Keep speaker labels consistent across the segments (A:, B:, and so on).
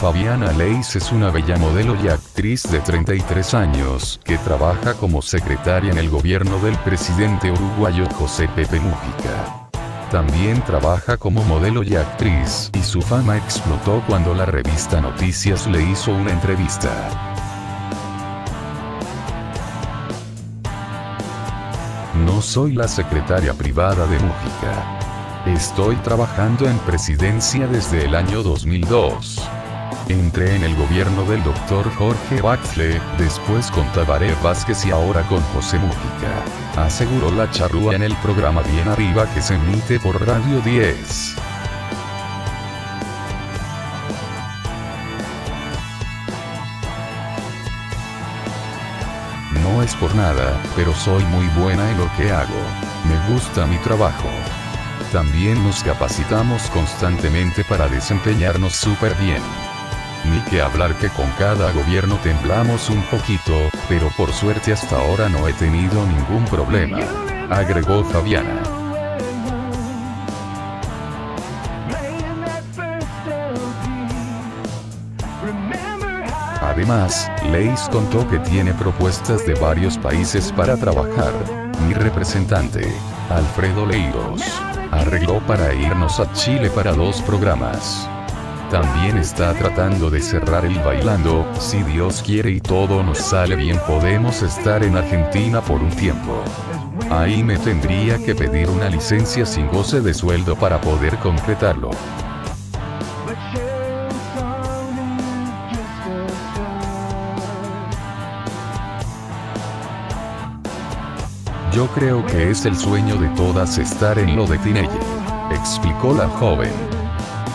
A: Fabiana Leis es una bella modelo y actriz de 33 años, que trabaja como secretaria en el gobierno del presidente uruguayo José Pepe Mujica. También trabaja como modelo y actriz, y su fama explotó cuando la revista Noticias le hizo una entrevista. No soy la secretaria privada de Mujica. Estoy trabajando en presidencia desde el año 2002. Entré en el gobierno del doctor Jorge Baxle, después con Tabaré Vázquez y ahora con José Mujica. Aseguró la charrúa en el programa Bien Arriba que se emite por Radio 10. No es por nada, pero soy muy buena en lo que hago. Me gusta mi trabajo. También nos capacitamos constantemente para desempeñarnos súper bien. Ni que hablar que con cada gobierno temblamos un poquito, pero por suerte hasta ahora no he tenido ningún problema. Agregó Fabiana. Además, Leis contó que tiene propuestas de varios países para trabajar. Mi representante, Alfredo Leiros, arregló para irnos a Chile para dos programas. También está tratando de cerrar el bailando, si Dios quiere y todo nos sale bien podemos estar en Argentina por un tiempo. Ahí me tendría que pedir una licencia sin goce de sueldo para poder concretarlo. Yo creo que es el sueño de todas estar en lo de Tinelle, explicó la joven.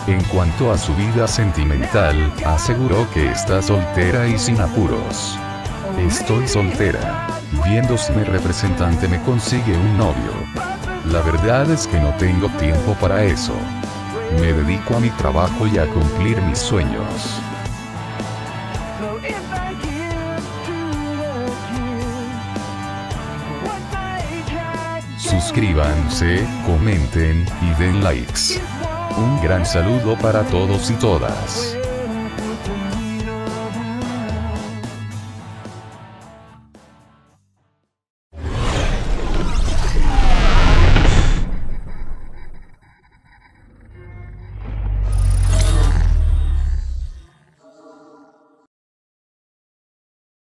A: En cuanto a su vida sentimental, aseguró que está soltera y sin apuros. Estoy soltera. Viendo si mi representante me consigue un novio. La verdad es que no tengo tiempo para eso. Me dedico a mi trabajo y a cumplir mis sueños. Suscríbanse, comenten y den likes. Un gran saludo para todos y todas.